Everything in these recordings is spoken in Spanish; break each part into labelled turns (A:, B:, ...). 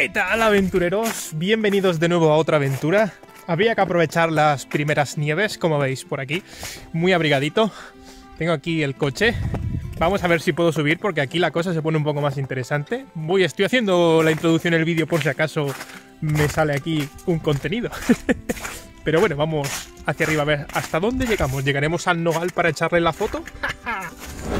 A: ¿Qué tal aventureros? Bienvenidos de nuevo a otra aventura. Habría que aprovechar las primeras nieves, como veis por aquí. Muy abrigadito. Tengo aquí el coche. Vamos a ver si puedo subir porque aquí la cosa se pone un poco más interesante. Voy, estoy haciendo la introducción del vídeo por si acaso me sale aquí un contenido. Pero bueno, vamos hacia arriba a ver hasta dónde llegamos. ¿Llegaremos al nogal para echarle la foto?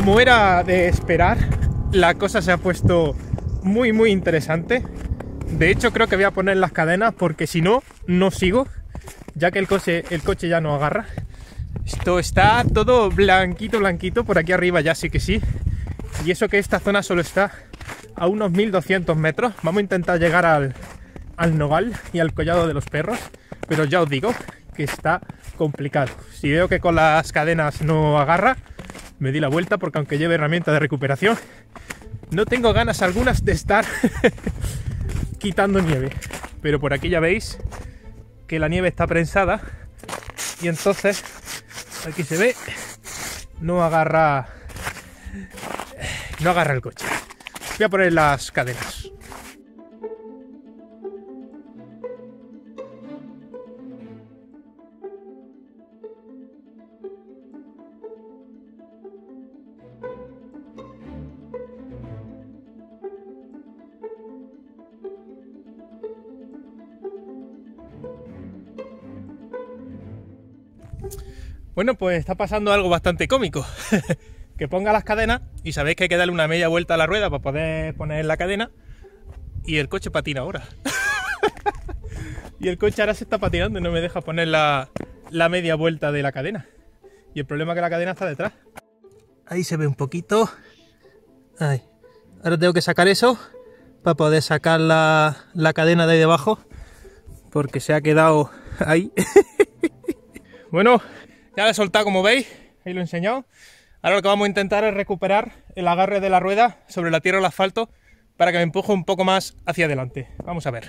A: Como era de esperar, la cosa se ha puesto muy muy interesante. De hecho creo que voy a poner las cadenas porque si no, no sigo, ya que el coche, el coche ya no agarra. Esto está todo blanquito, blanquito, por aquí arriba ya sí que sí. Y eso que esta zona solo está a unos 1200 metros. Vamos a intentar llegar al, al nogal y al collado de los perros, pero ya os digo que está complicado. Si veo que con las cadenas no agarra, me di la vuelta porque aunque lleve herramienta de recuperación, no tengo ganas algunas de estar quitando nieve. Pero por aquí ya veis que la nieve está prensada y entonces aquí se ve no agarra no agarra el coche. Voy a poner las cadenas. Bueno, pues está pasando algo bastante cómico. que ponga las cadenas y sabéis que hay que darle una media vuelta a la rueda para poder poner la cadena y el coche patina ahora. y el coche ahora se está patinando y no me deja poner la, la media vuelta de la cadena. Y el problema es que la cadena está detrás. Ahí se ve un poquito. Ahí. Ahora tengo que sacar eso para poder sacar la, la cadena de ahí debajo. Porque se ha quedado ahí. bueno, ya la he soltado como veis, ahí lo he enseñado. Ahora lo que vamos a intentar es recuperar el agarre de la rueda sobre la tierra o el asfalto para que me empuje un poco más hacia adelante. Vamos a ver.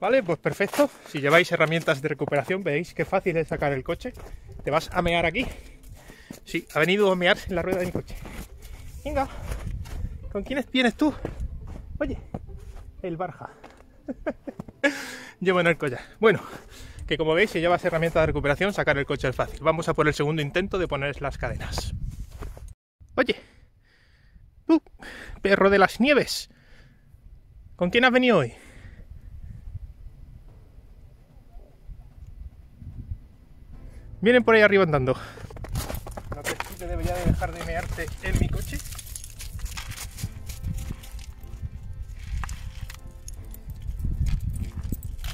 A: Vale, pues perfecto. Si lleváis herramientas de recuperación, veis qué fácil es sacar el coche. Te vas a mear aquí. Sí, ha venido a mear en la rueda de mi coche. Venga, ¿con quiénes vienes tú? Oye, el Barja. Llevo en el collar. Bueno, que como veis, si llevas herramienta de recuperación, sacar el coche es fácil. Vamos a por el segundo intento de poner las cadenas. Oye, tú, perro de las nieves, ¿con quién has venido hoy? Vienen por ahí arriba andando. ¿No debería de dejar de mearte en mi coche?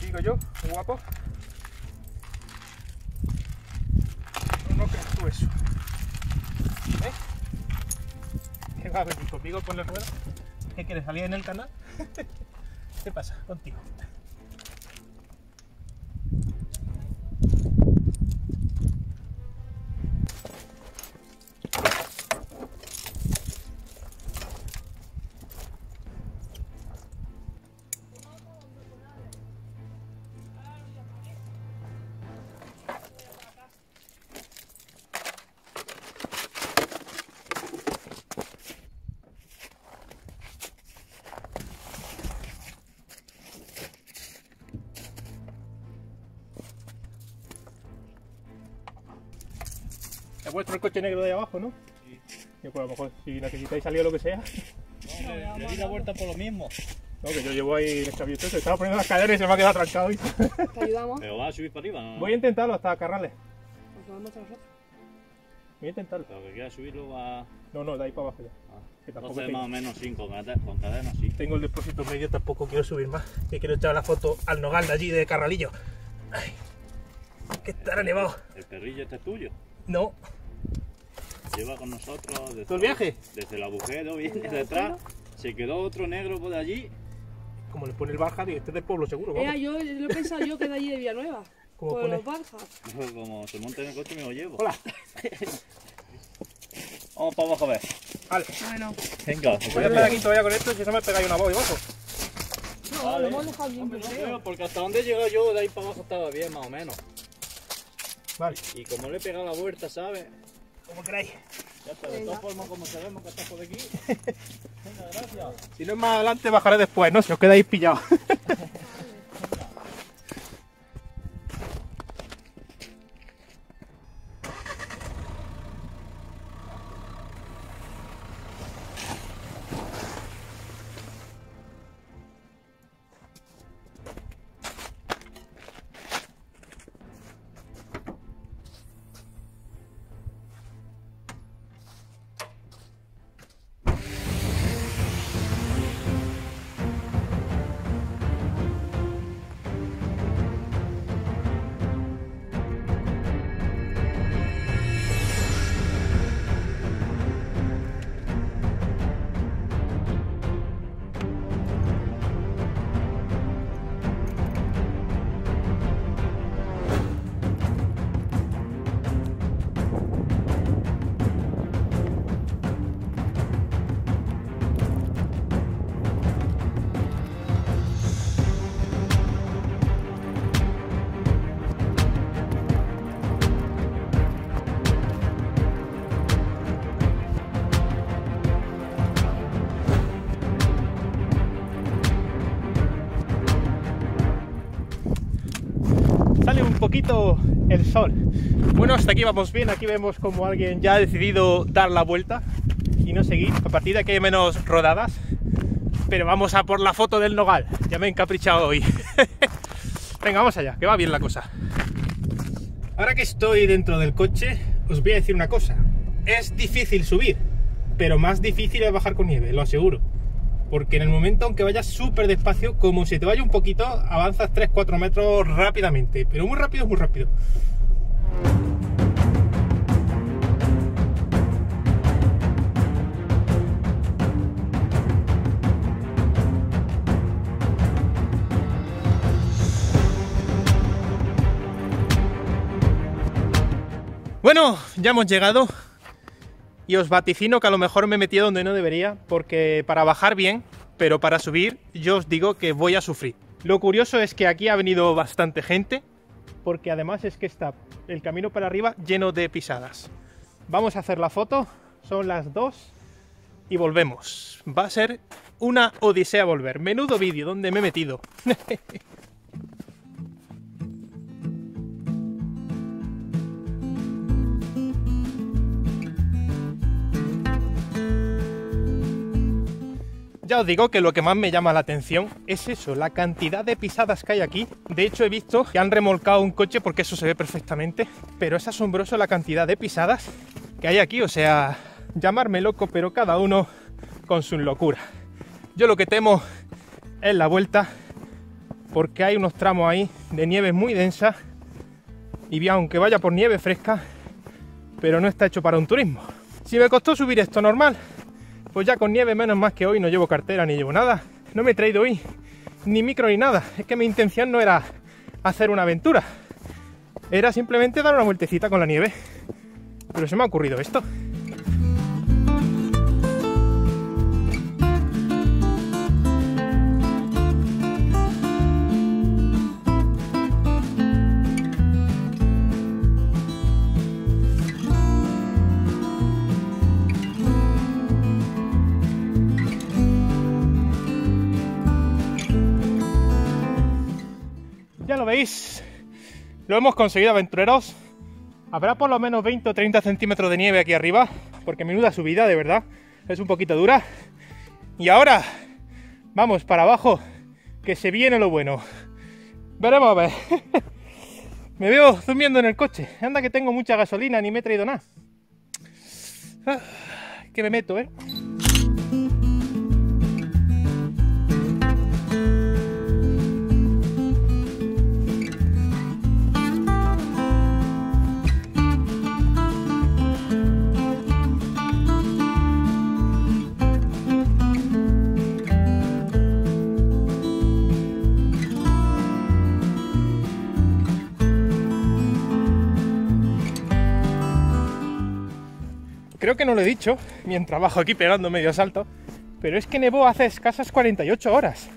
A: Digo yo, guapo. No, crees tú eso. ¿Eh? ¿Qué va a venir conmigo con la rueda? ¿Qué quieres salir en el canal? ¿Qué pasa contigo? He puesto el coche negro de ahí abajo, ¿no?
B: Sí.
A: Que pues a lo mejor si necesitáis salir o lo que sea.
B: No, le, le di la vuelta por lo mismo.
A: No, que yo llevo ahí el escabio eso. Estaba poniendo las cadenas y se me ha quedado atrancado. ¿viste?
C: ¿Te ayudamos?
B: Pero va a subir para arriba, ¿no?
A: Voy a intentarlo hasta.
C: Pues vamos a nosotros.
A: Voy a intentarlo.
B: Pero que quiera subirlo va.
A: No, no, de ahí para abajo ya.
B: Ah.
A: Que tampoco
B: Entonces
A: tengo.
B: más o menos sí, con, cade- con cadena sí.
A: Tengo el depósito medio, tampoco quiero subir más. Que quiero echar la foto al nogal de allí, de Carralillo. Ay, que estará nevado.
B: El perrillo este es tuyo.
A: No,
B: Lleva con nosotros desde,
A: ¿Todo el viaje?
B: desde el agujero, viene detrás. Se quedó otro negro por allí.
A: como le pone el Barja, digo, este es del pueblo seguro.
C: Eh,
A: Vamos.
C: yo lo he pensado yo que de allí de Villanueva.
A: ¿Cómo
C: Por
A: pone?
C: los Barjas.
B: Como se monta en el coche me lo llevo.
A: Hola.
B: Vamos para abajo a ver.
A: Vale,
C: Bueno,
B: Venga,
A: voy a estar aquí todavía con esto si eso me pegáis una voz y bajo.
C: no,
B: Vale.
C: lo hemos dejado bien
B: Hombre, no
C: creo,
B: porque hasta donde he llegado yo, de ahí para abajo estaba bien, más o menos.
A: Vale,
B: Y como le he pegado la vuelta, ¿sabes?
A: Como queráis.
B: Ya está, de todas formas, como sabemos que estás por aquí. Venga, gracias.
A: Si no es más adelante, bajaré después, ¿no? Si os quedáis pillados. el sol. Bueno, hasta aquí vamos bien. Aquí vemos como alguien ya ha decidido dar la vuelta y no seguir. A partir de aquí hay menos rodadas. Pero vamos a por la foto del nogal. Ya me he encaprichado hoy. Venga, vamos allá, que va bien la cosa. Ahora que estoy dentro del coche, os voy a decir una cosa. Es difícil subir, pero más difícil es bajar con nieve, lo aseguro. Porque en el momento, aunque vayas súper despacio, como si te vaya un poquito, avanzas 3-4 metros rápidamente. Pero muy rápido, muy rápido. Bueno, ya hemos llegado y os vaticino que a lo mejor me metí donde no debería, porque para bajar bien, pero para subir yo os digo que voy a sufrir. Lo curioso es que aquí ha venido bastante gente, porque además es que está el camino para arriba lleno de pisadas. Vamos a hacer la foto, son las 2 y volvemos. Va a ser una odisea volver. Menudo vídeo donde me he metido. Ya os digo que lo que más me llama la atención es eso, la cantidad de pisadas que hay aquí. De hecho he visto que han remolcado un coche porque eso se ve perfectamente, pero es asombroso la cantidad de pisadas que hay aquí. O sea, llamarme loco, pero cada uno con su locura. Yo lo que temo es la vuelta porque hay unos tramos ahí de nieve muy densa y bien, aunque vaya por nieve fresca, pero no está hecho para un turismo. Si me costó subir esto normal, pues ya con nieve menos más que hoy no llevo cartera ni llevo nada. No me he traído hoy ni micro ni nada. Es que mi intención no era hacer una aventura. Era simplemente dar una vueltecita con la nieve. Pero se me ha ocurrido esto. Lo hemos conseguido aventureros. Habrá por lo menos 20 o 30 centímetros de nieve aquí arriba, porque menuda subida, de verdad, es un poquito dura. Y ahora, vamos para abajo, que se viene lo bueno. Veremos a ver. me veo durmiendo en el coche. Anda que tengo mucha gasolina, ni me he traído nada. Ah, que me meto, ¿eh? Que no lo he dicho mientras bajo aquí pegando medio salto, pero es que nevó hace escasas 48 horas.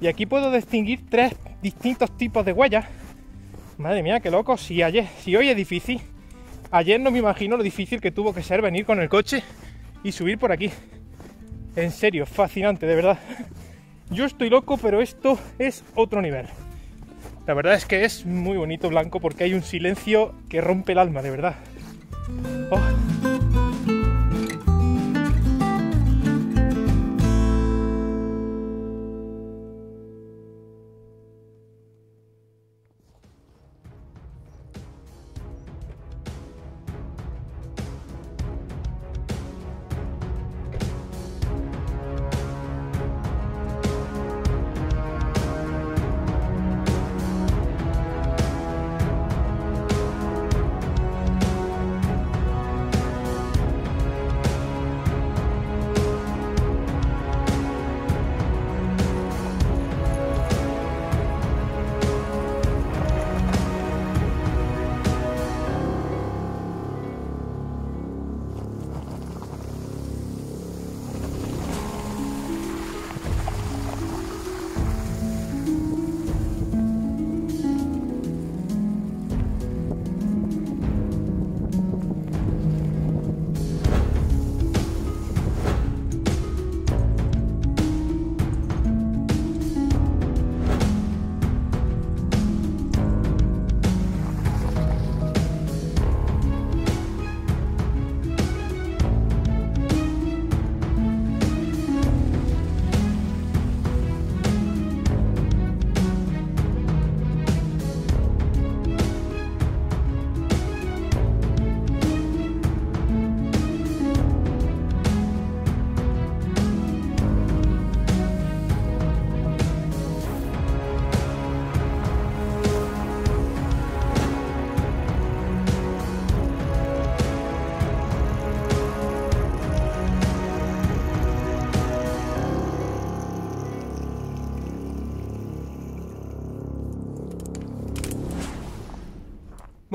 A: Y aquí puedo distinguir tres distintos tipos de huellas. Madre mía, qué loco. Si ayer, si hoy es difícil, ayer no me imagino lo difícil que tuvo que ser venir con el coche y subir por aquí. En serio, fascinante, de verdad. Yo estoy loco, pero esto es otro nivel. La verdad es que es muy bonito blanco porque hay un silencio que rompe el alma, de verdad. Oh.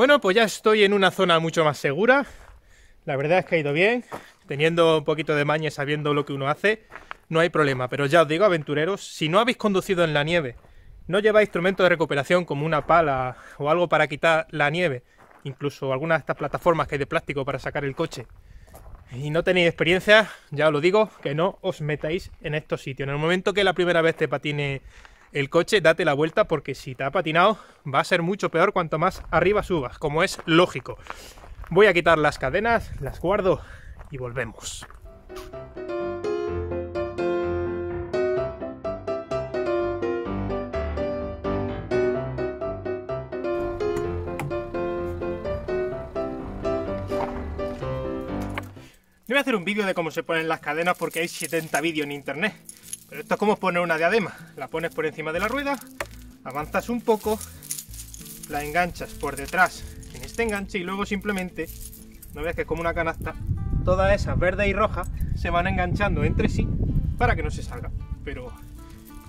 A: Bueno, pues ya estoy en una zona mucho más segura. La verdad es que ha ido bien. Teniendo un poquito de maña, sabiendo lo que uno hace, no hay problema. Pero ya os digo, aventureros, si no habéis conducido en la nieve, no lleváis instrumentos de recuperación como una pala o algo para quitar la nieve, incluso algunas de estas plataformas que hay de plástico para sacar el coche, y no tenéis experiencia, ya os lo digo, que no os metáis en estos sitios. En el momento que la primera vez te patine el coche, date la vuelta porque si te ha patinado va a ser mucho peor cuanto más arriba subas, como es lógico. Voy a quitar las cadenas, las guardo y volvemos. voy a hacer un vídeo de cómo se ponen las cadenas porque hay 70 vídeos en internet. Pero esto es como poner una diadema. La pones por encima de la rueda, avanzas un poco, la enganchas por detrás en este enganche y luego simplemente, no veas que es como una canasta, todas esas verde y roja se van enganchando entre sí para que no se salga. Pero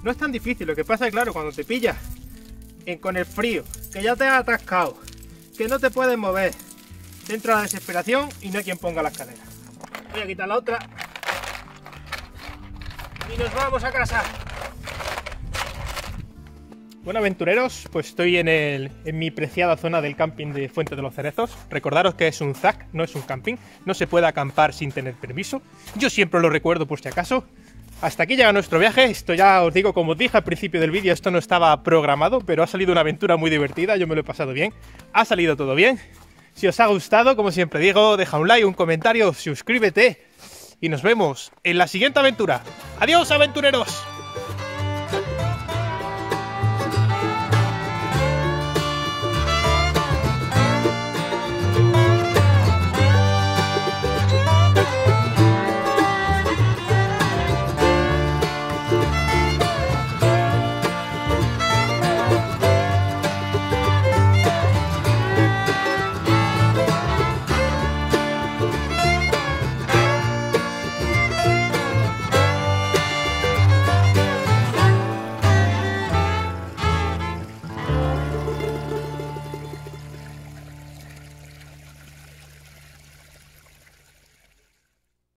A: no es tan difícil, lo que pasa es claro, cuando te pillas con el frío, que ya te has atascado, que no te puedes mover, te entra la desesperación y no hay quien ponga las cadenas. Voy a quitar la otra. Y nos vamos a casa. Bueno aventureros, pues estoy en, el, en mi preciada zona del camping de Fuente de los Cerezos. Recordaros que es un ZAC, no es un camping. No se puede acampar sin tener permiso. Yo siempre lo recuerdo por si acaso. Hasta aquí llega nuestro viaje. Esto ya os digo, como dije al principio del vídeo, esto no estaba programado, pero ha salido una aventura muy divertida. Yo me lo he pasado bien. Ha salido todo bien. Si os ha gustado, como siempre digo, deja un like, un comentario, suscríbete y nos vemos en la siguiente aventura. ¡Adiós, aventureros!